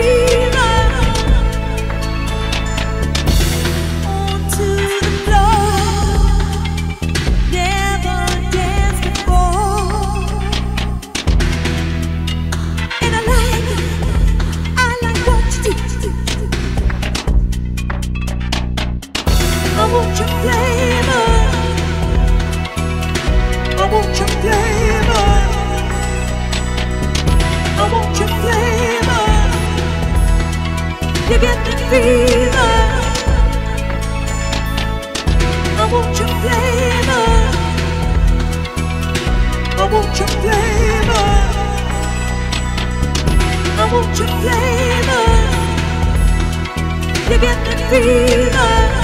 be fever. I want your flavor. I want your flavor. I want your flavor. You get the fever.